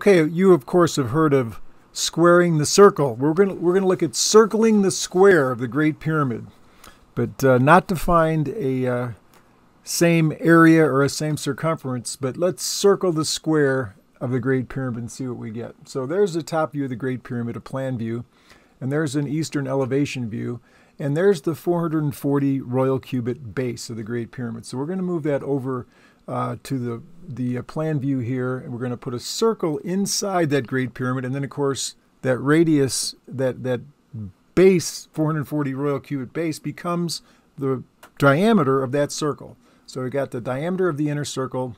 Okay, you of course have heard of squaring the circle. We're going to, we're going to look at circling the square of the Great Pyramid, but uh, not to find a uh, same area or a same circumference, but let's circle the square of the Great Pyramid and see what we get. So there's the top view of the Great Pyramid, a plan view, and there's an eastern elevation view, and there's the 440 royal cubit base of the Great Pyramid. So we're going to move that over uh, to the, the uh, plan view here, and we're going to put a circle inside that Great Pyramid, and then of course that radius, that, that base, 440 royal cubit base, becomes the diameter of that circle. So we got the diameter of the inner circle,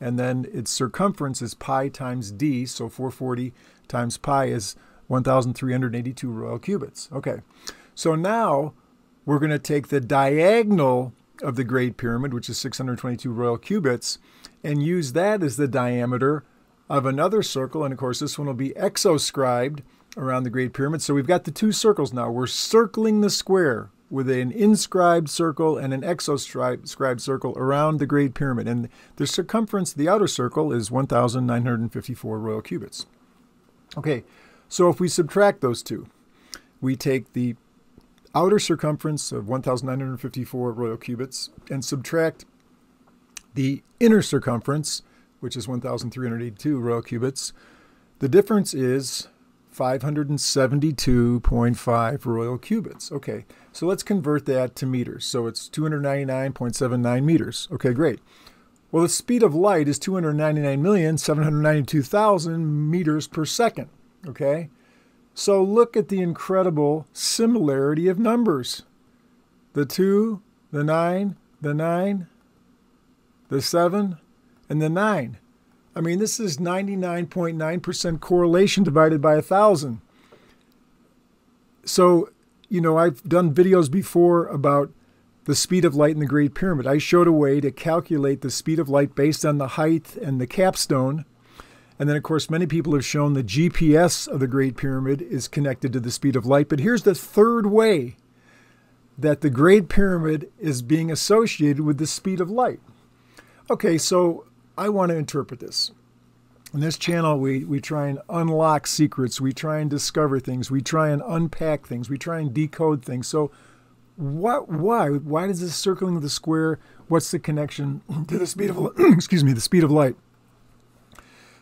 and then its circumference is pi times d, so 440 times pi is 1,382 royal cubits. Okay, so now we're going to take the diagonal of the Great Pyramid, which is 622 royal cubits, and use that as the diameter of another circle. And of course, this one will be exoscribed around the Great Pyramid. So we've got the two circles now. We're circling the square with an inscribed circle and an exoscribed circle around the Great Pyramid. And the circumference the outer circle is 1,954 royal cubits. Okay, so if we subtract those two, we take the outer circumference of 1,954 royal cubits and subtract the inner circumference, which is 1,382 royal cubits, the difference is 572.5 royal cubits. Okay, so let's convert that to meters. So it's 299.79 meters. Okay, great. Well, the speed of light is 299,792,000 meters per second. Okay, so look at the incredible similarity of numbers. The 2, the 9, the 9, the 7, and the 9. I mean, this is 99.9% correlation divided by 1,000. So, you know, I've done videos before about the speed of light in the Great Pyramid. I showed a way to calculate the speed of light based on the height and the capstone and then, of course, many people have shown the GPS of the Great Pyramid is connected to the speed of light. But here's the third way that the Great Pyramid is being associated with the speed of light. Okay, so I want to interpret this. In this channel, we, we try and unlock secrets. We try and discover things. We try and unpack things. We try and decode things. So, what, why? Why does this circling of the square? What's the connection to the speed of excuse me, the speed of light?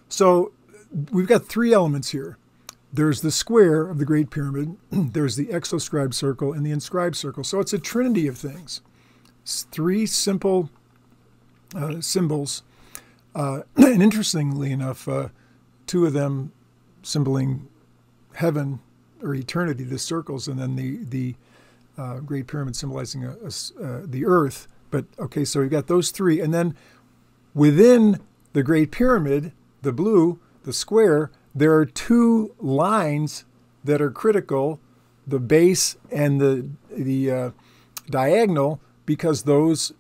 So we've got three elements here. There's the square of the Great Pyramid, there's the exoscribed circle, and the inscribed circle. So it's a trinity of things. It's three simple uh, symbols. Uh, and interestingly enough, uh, two of them symboling heaven or eternity, the circles, and then the, the uh, Great Pyramid symbolizing a, a, uh, the earth. But okay, so we've got those three. And then within the Great Pyramid, the blue, the square, there are two lines that are critical, the base and the, the uh, diagonal, because those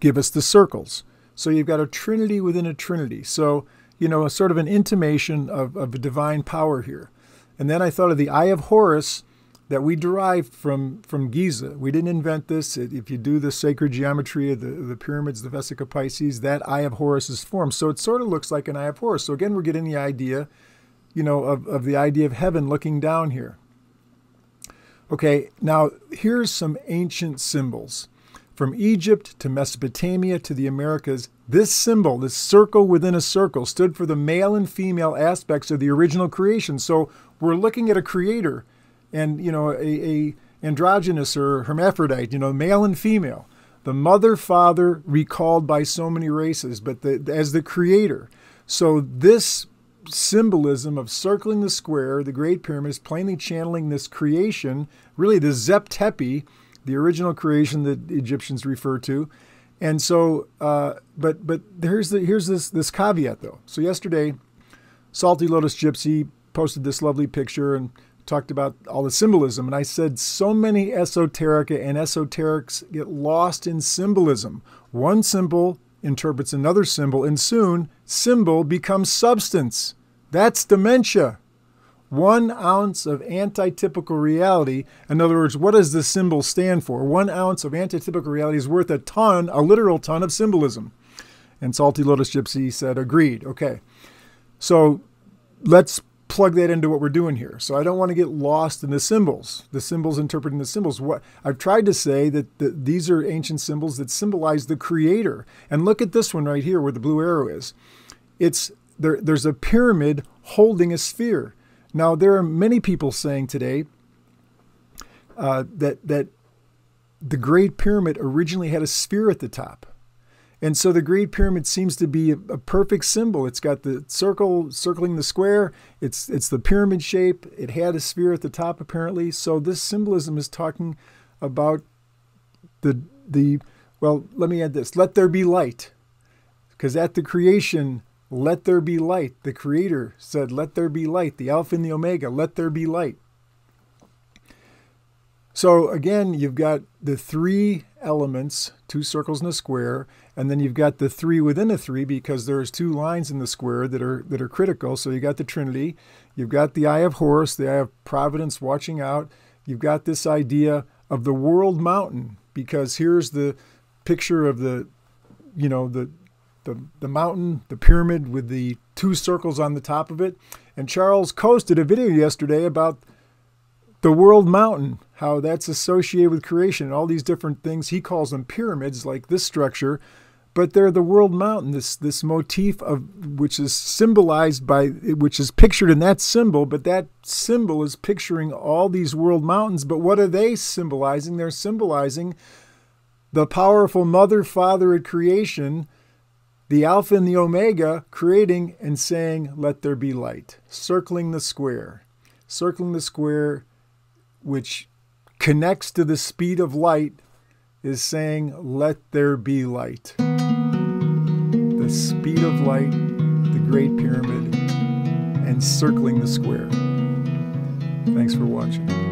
give us the circles. So you've got a trinity within a trinity. So, you know, a sort of an intimation of, of a divine power here. And then I thought of the Eye of Horus that we derived from, from Giza. We didn't invent this. If you do the sacred geometry of the, the pyramids, the Vesica Pisces, that Eye of Horus is formed. So it sort of looks like an Eye of Horus. So again, we're getting the idea, you know, of, of the idea of heaven looking down here. Okay, now here's some ancient symbols. From Egypt to Mesopotamia to the Americas, this symbol, this circle within a circle, stood for the male and female aspects of the original creation. So we're looking at a creator and you know a, a androgynous or hermaphrodite, you know, male and female. The mother, father, recalled by so many races, but the, as the creator. So this symbolism of circling the square, the Great Pyramid, is plainly channeling this creation, really the Zep Tepi, the original creation that the Egyptians refer to. And so, uh, but but here's the here's this this caveat though. So yesterday, Salty Lotus Gypsy posted this lovely picture and talked about all the symbolism, and I said so many esoterica and esoterics get lost in symbolism. One symbol interprets another symbol, and soon symbol becomes substance. That's dementia. One ounce of antitypical reality, in other words, what does the symbol stand for? One ounce of antitypical reality is worth a ton, a literal ton of symbolism. And Salty Lotus Gypsy said, agreed. Okay. So let's plug that into what we're doing here. So I don't want to get lost in the symbols, the symbols interpreting the symbols. What I've tried to say that the, these are ancient symbols that symbolize the creator. And look at this one right here where the blue arrow is. It's there, there's a pyramid holding a sphere. Now there are many people saying today uh, that that the Great Pyramid originally had a sphere at the top. And so the Great Pyramid seems to be a, a, perfect symbol. It's got the circle circling the square. It's it's the pyramid shape. It had a sphere at the top apparently. So this symbolism is talking about the the well, let me add this. Let there be light. Because at the creation, let there be light. The creator said, "Let there be light." The alpha and the omega, let there be light. So again, you've got the three elements, two circles and a square, and then you've got the three within a three because there's two lines in the square that are that are critical. So you got the Trinity, you've got the Eye of Horus, the Eye of Providence watching out. You've got this idea of the world mountain because here's the picture of the, you know, the the, the mountain, the pyramid with the two circles on the top of it. And Charles Coast did a video yesterday about the world mountain, how that's associated with creation and all these different things. He calls them pyramids, like this structure, but they're the world mountain this this motif of which is symbolized by which is pictured in that symbol but that symbol is picturing all these world mountains. But what are they symbolizing? They're symbolizing the powerful mother father at creation the alpha and the omega creating and saying let there be light. Circling the square. Circling the square which connects to the speed of light is saying let there be light the speed of light, the Great Pyramid, and circling the square. Thanks for watching.